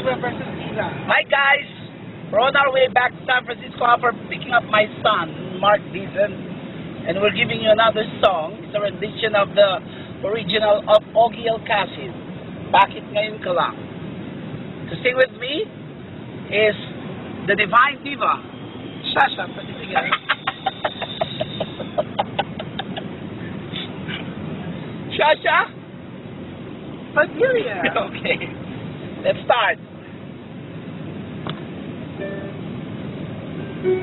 Diva versus. Hi guys! We're on our way back to San Francisco after picking up my son, Mark Deason. And we're giving you another song. It's a rendition of the original of Ogie El Cassid. Bakit ngayon ka lang? To sing with me is the Divine Diva, Sasha Patitigan. Sasha? Okay. Let's start. Bakit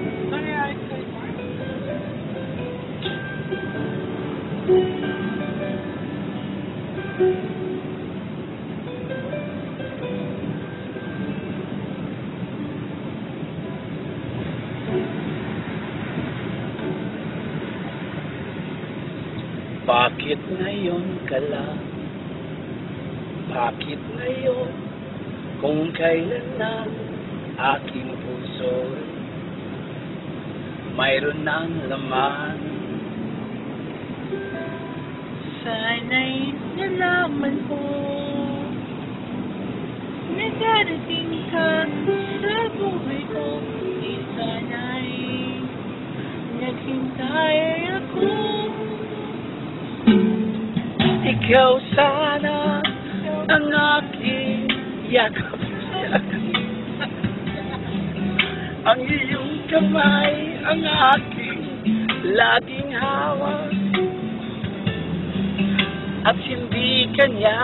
ngayon ka lang? Bakit ngayon? Kung kailan ng aking puso mayroon ng laman. Sana'y nalaman ko na darating ka sa buhay ko. Di sana'y naghintay ako. Ikaw sana ang aking yakap. ang iyong kamay ang aking laging hawak. At hindi kanya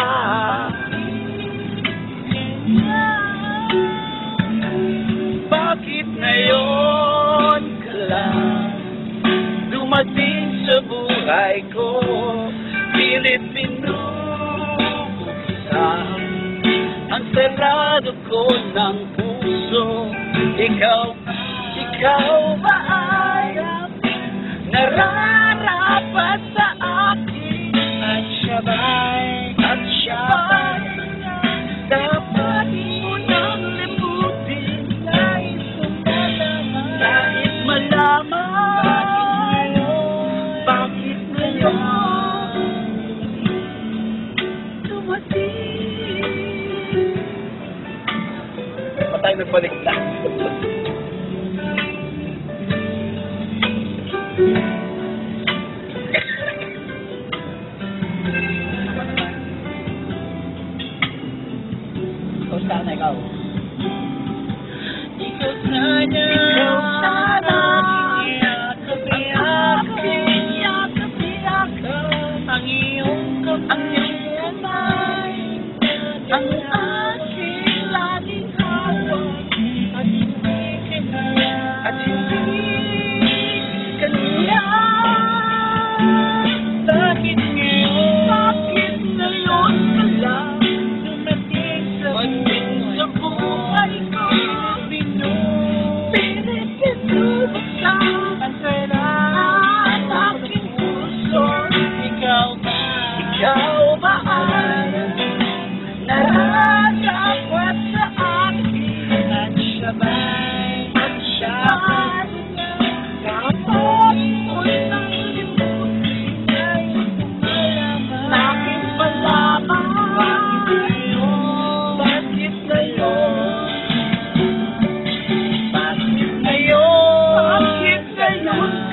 Bakit ngayon ka lang dumating sa buhay ko? Pilit binubuksan ang sarado ko ng puso. Ikaw, ikaw ba nararapat sa akin? At siya ba'y, at siya ba'y dapat mo nang limutin? Nais ko malaman, nais malaman, bakit ngayon dumating? Patay na paligtad. Ikaw sana, ikaw. Ikaw sana, Ikaw sana,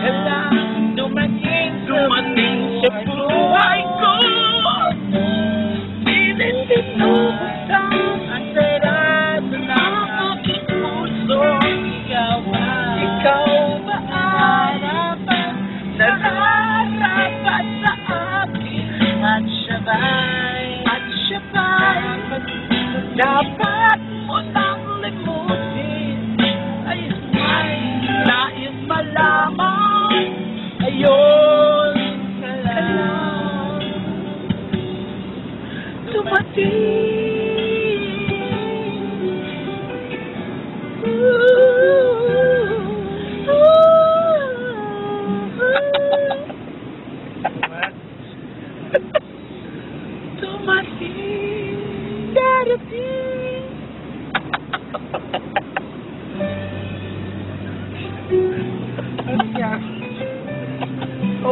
ngayon ka lang Dumating sa dumating sa buhay ko? Pilit pinubuksan Ang sarado ng aking puso Ikaw ba? Ikaw ba ay Harapan nararapat sa akin? At siya ba'y At siya ba'y dapat Ayon ka lang. Dumating. Dumating. Darating.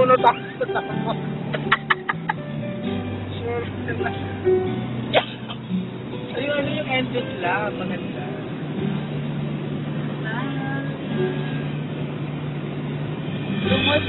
Sunod ah. Ayun, ano yung endless lang, maganda. Bye. So much